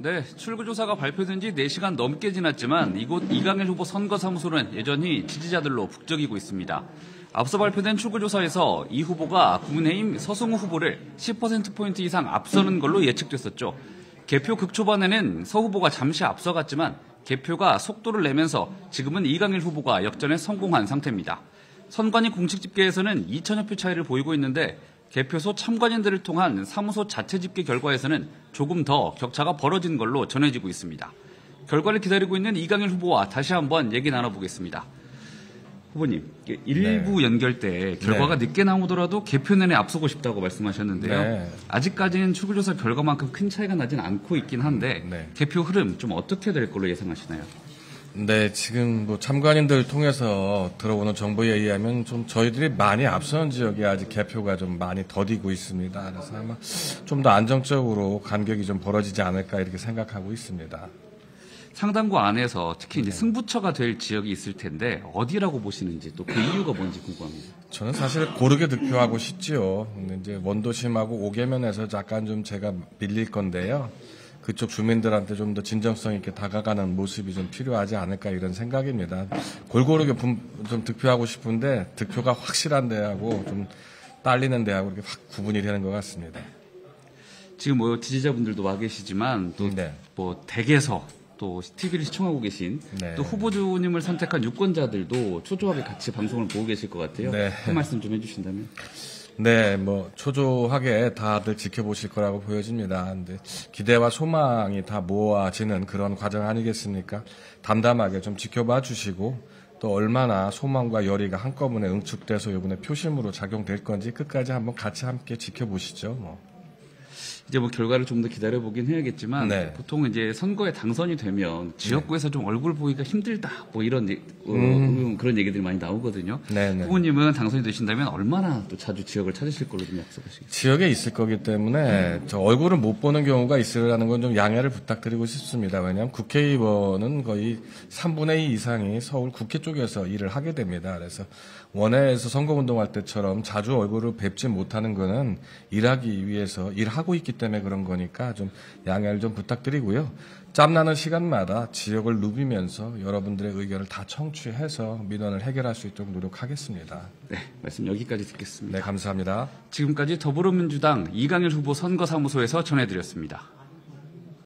네, 출구조사가 발표된 지 4시간 넘게 지났지만 이곳 이강일 후보 선거사무소는 여전히 지지자들로 북적이고 있습니다. 앞서 발표된 출구조사에서 이 후보가 국민의힘 서승우 후보를 10%포인트 이상 앞서는 걸로 예측됐었죠. 개표 극초반에는 서 후보가 잠시 앞서갔지만 개표가 속도를 내면서 지금은 이강일 후보가 역전에 성공한 상태입니다. 선관위 공식 집계에서는 2천여 표 차이를 보이고 있는데 개표소 참관인들을 통한 사무소 자체 집계 결과에서는 조금 더 격차가 벌어진 걸로 전해지고 있습니다. 결과를 기다리고 있는 이강일 후보와 다시 한번 얘기 나눠보겠습니다. 후보님, 일부 연결 때 결과가 늦게 나오더라도 개표 내내 앞서고 싶다고 말씀하셨는데요. 네. 아직까지는 출구조사 결과만큼 큰 차이가 나진 않고 있긴 한데 네. 개표 흐름 좀 어떻게 될 걸로 예상하시나요? 네, 지금 뭐 참관인들 통해서 들어오는 정보에 의하면 좀 저희들이 많이 앞서는 지역이 아직 개표가 좀 많이 더디고 있습니다. 그래서 아마 좀 더 안정적으로 간격이 좀 벌어지지 않을까 이렇게 생각하고 있습니다. 상당구 안에서 특히 네. 이제 승부처가 될 지역이 있을 텐데 어디라고 보시는지 또 그 이유가 뭔지 궁금합니다. 저는 사실 고르게 득표하고 싶지요. 근데 이제 원도심하고 오계면에서 약간 좀 제가 밀릴 건데요. 그쪽 주민들한테 좀 더 진정성 있게 다가가는 모습이 좀 필요하지 않을까 이런 생각입니다. 골고루게 분- 좀 득표하고 싶은데 득표가 확실한 데하고 좀 딸리는 데하고 이렇게 확 구분이 되는 것 같습니다. 지금 뭐 지지자분들도 와 계시지만 또 네. 뭐 댁에서 또 TV를 시청하고 계신 네. 또 후보주님을 선택한 유권자들도 초조하게 같이 방송을 보고 계실 것 같아요. 네. 한 말씀 좀 해주신다면. 네, 뭐 초조하게 다들 지켜보실 거라고 보여집니다. 근데 기대와 소망이 다 모아지는 그런 과정 아니겠습니까? 담담하게 좀 지켜봐 주시고 또 얼마나 소망과 열의가 한꺼번에 응축돼서 이번에 표심으로 작용될 건지 끝까지 한번 같이 함께 지켜보시죠. 뭐. 이제 뭐 결과를 좀 더 기다려 보긴 해야겠지만 네. 보통 이제 선거에 당선이 되면 지역구에서 좀 얼굴 보기가 힘들다 뭐 이런 얘- 어, 그런 얘기들이 많이 나오거든요. 음. 네, 네. 후보님은 당선이 되신다면 얼마나 또 자주 지역을 찾으실 걸로 좀 약속하시겠어요? 지역에 있을 거기 때문에 저 얼굴을 못 보는 경우가 있으라는 건 좀 양해를 부탁드리고 싶습니다. 왜냐하면 국회의원은 거의 3분의 2 이상이 서울 국회 쪽에서 일을 하게 됩니다. 그래서 원외에서 선거운동할 때처럼 자주 얼굴을 뵙지 못하는 거는 일하기 위해서 일하고 있기 때문에 그런 거니까 좀 양해를 좀 부탁드리고요. 짬나는 시간마다 지역을 누비면서 여러분들의 의견을 다 청취해서 민원을 해결할 수 있도록 노력하겠습니다. 네, 말씀 여기까지 듣겠습니다. 네, 감사합니다. 지금까지 더불어민주당 이강일 후보 선거사무소에서 전해드렸습니다.